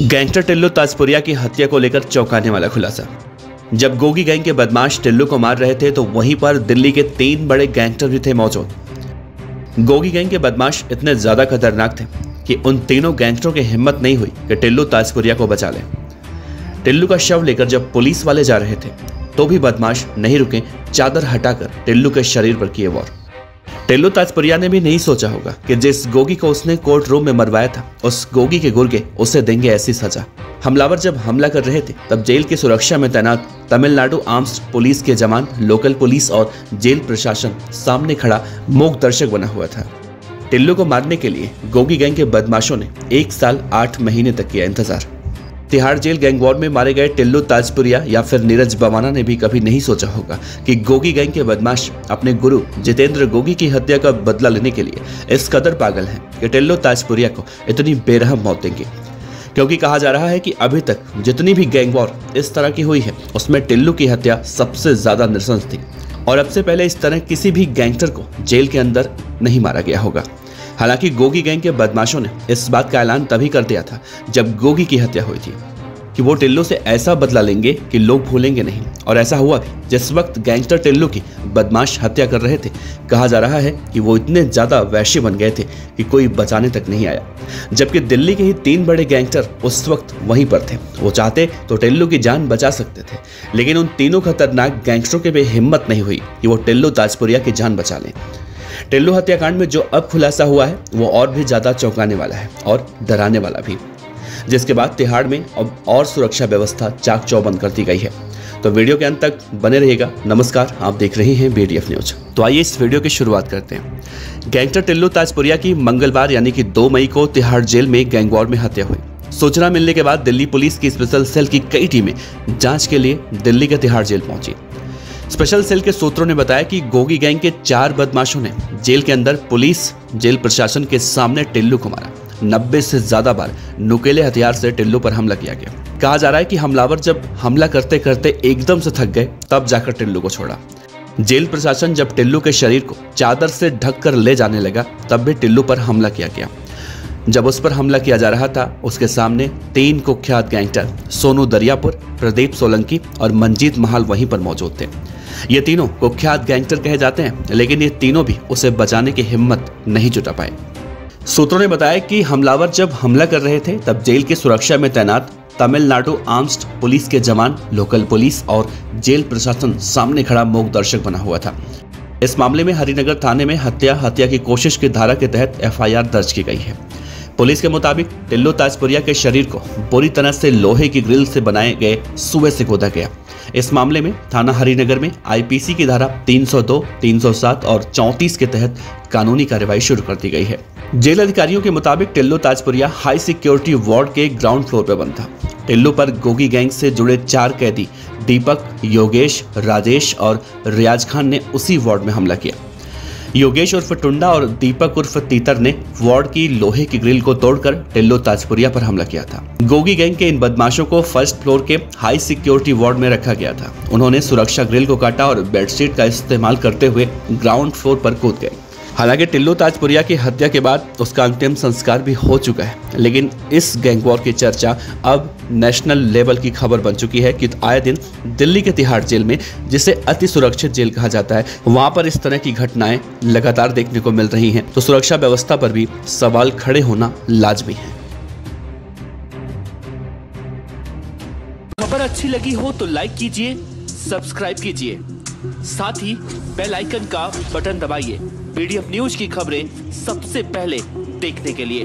Gangster Tillu Tajpuriya की हत्या को लेकर चौंकाने वाला खुलासा। जब गोगी गैंग के बदमाश टिल्लू को मार रहे थे तो वहीं पर दिल्ली के तीन बड़े गैंगस्टर भी थे मौजूद। गोगी गैंग के बदमाश इतने ज़्यादा खतरनाक थे कि उन तीनों गैंगस्टरों की हिम्मत नहीं हुई कि टिल्लू ताजपुरिया को बचा ले। टिल्लू का शव लेकर जब पुलिस वाले जा रहे थे तो भी बदमाश नहीं रुके, चादर हटाकर टिल्लू के शरीर पर किए वॉर। टेल्लू ताजपुरिया ने भी नहीं सोचा होगा कि जिस गोगी को उसने कोर्ट रूम में मरवाया था, उस गोगी के गुर्गे उसे देंगे ऐसी सजा। हमलावर जब हमला कर रहे थे, तब जेल की सुरक्षा में तैनात तमिलनाडु आर्म्स पुलिस के जवान, लोकल पुलिस और जेल प्रशासन सामने खड़ा मूक दर्शक बना हुआ था। टिल्लू को मारने के लिए गोगी गैंग के बदमाशों ने एक साल आठ महीने तक किया इंतज़ार। तिहाड़ जेल गैंग वॉर में मारे गए टिल्लू ताजपुरिया या फिर नीरज बवाना ने भी कभी नहीं सोचा होगा कि गोगी गैंग के बदमाश अपने गुरु जितेंद्र गोगी की हत्या का बदला लेने के लिए इस कदर पागल हैं कि टिल्लू ताजपुरिया को इतनी बेरहम मौत देंगे। क्योंकि कहा जा रहा है कि अभी तक जितनी भी गैंग वॉर इस तरह की हुई है, उसमें टिल्लू की हत्या सबसे ज़्यादा नृशंस थी। और अब से पहले इस तरह किसी भी गैंगस्टर को जेल के अंदर नहीं मारा गया होगा। हालाँकि गोगी गैंग के बदमाशों ने इस बात का ऐलान तभी कर दिया था जब गोगी की हत्या हुई थी, कि वो टिल्लू से ऐसा बदला लेंगे कि लोग भूलेंगे नहीं। और ऐसा हुआ भी जिस वक्त गैंगस्टर टिल्लू की बदमाश हत्या कर रहे थे, कहा जा रहा है कि वो इतने ज़्यादा वैश्य बन गए थे कि कोई बचाने तक नहीं आया। जबकि दिल्ली के ही तीन बड़े गैंगस्टर उस वक्त वहीं पर थे। वो चाहते तो टिल्लू की जान बचा सकते थे, लेकिन उन तीनों खतरनाक गैंगस्टरों के भी हिम्मत नहीं हुई कि वो टिल्लू ताजपुरिया की जान बचा लें। टिल्लू हत्याकांड में जो अब खुलासा हुआ है, वो और भी ज़्यादा चौंकाने वाला है और डराने वाला भी। जिसके बाद तिहाड़ में अब और सुरक्षा व्यवस्था चाक चौबंद कर दी गई है। तो वीडियो के अंत तक बने रहिएगा। नमस्कार, आप देख रहे हैं बीडीएफ न्यूज़ तो आइए इस वीडियो की शुरुआत करते हैं। गैंगस्टर टिल्लू ताजपुरिया की मंगलवार, यानी कि 2 मई को तिहाड़ जेल में गैंगवॉर में हत्या हुई। सूचना मिलने के बाद दिल्ली पुलिस की स्पेशल सेल की कई टीमें जाँच के लिए दिल्ली के तिहाड़ जेल पहुँची। स्पेशल सेल के सूत्रों ने बताया कि गोगी गैंग के चार बदमाशों ने जेल के अंदर पुलिस, जेल प्रशासन के सामने टिल्लू को मारा। नब्बे से ज़्यादा बार नुकेले हथियार से टिल्लू पर हमला किया गया। कहा जा रहा है कि हमलावर जब हमला करते करते एकदम से थक गए, तब जाकर टिल्लू को छोड़ा। जेल प्रशासन जब टिल्लू के शरीर को चादर से ढक कर ले जाने लगा, तब भी टिल्लू पर हमला किया गया। जब उस पर हमला किया जा रहा था, उसके सामने तीन कुख्यात गैंगस्टर सोनू दरियापुर, प्रदीप सोलंकी और मंजीत महाल वहीं पर मौजूद थे। ये तीनों कुख्यात गैंगस्टर कहे जाते हैं, लेकिन ये तीनों भी उसे बचाने की हिम्मत नहीं जुटा पाए। सूत्रों ने बताया कि हमलावर जब हमला कर रहे थे, तब जेल की सुरक्षा में तैनात तमिलनाडु आर्म्स्ड पुलिस के जवान, लोकल पुलिस और जेल प्रशासन सामने खड़ा मूक दर्शक बना हुआ था। इस मामले में हरिनगर थाने में हत्या हत्या की कोशिश की धारा के तहत एफआईआर दर्ज की गई है। पुलिस के मुताबिक टिल्लू ताजपुरिया के शरीर को बुरी तरह से लोहे की ग्रिल से बनाए गए सुबह से खोदा गया। इस मामले में थाना हरिनगर में आईपीसी की धारा 302, 307 और 34 के तहत कानूनी कार्रवाई शुरू कर दी गई है। जेल अधिकारियों के मुताबिक Tillu Tajpuria high security ward के ग्राउंड फ्लोर पर बंद था। टिल्लू पर गोगी गैंग से जुड़े चार कैदी दीपक योगेश राजेश और रियाज खान ने उसी वार्ड में हमला किया। योगेश उर्फ़ टुंडा और दीपक उर्फ़ तीतर ने वार्ड की लोहे की ग्रिल को तोड़कर टेल्लो ताजपुरिया पर हमला किया था। गोगी गैंग के इन बदमाशों को फ़र्स्ट फ्लोर के हाई सिक्योरिटी वार्ड में रखा गया था। उन्होंने सुरक्षा ग्रिल को काटा और बेडशीट का इस्तेमाल करते हुए ग्राउंड फ्लोर पर कूद गए। हालाँकि टिल्लू ताजपुरिया की हत्या के बाद उसका अंतिम संस्कार भी हो चुका है, लेकिन इस गैंगवॉर की चर्चा अब नेशनल लेवल की खबर बन चुकी है कि आए दिन दिल्ली के तिहाड़ जेल में, जिसे अति सुरक्षित जेल कहा जाता है, वहाँ पर इस तरह की घटनाएँ लगातार देखने को मिल रही हैं। तो सुरक्षा व्यवस्था पर भी सवाल खड़े होना लाजमी है। खबर अच्छी लगी हो तो लाइक कीजिए, सब्सक्राइब कीजिए, साथ ही बेल आइकन का बटन दबाइए। पीडीएफ न्यूज़ की खबरें सबसे पहले देखने के लिए।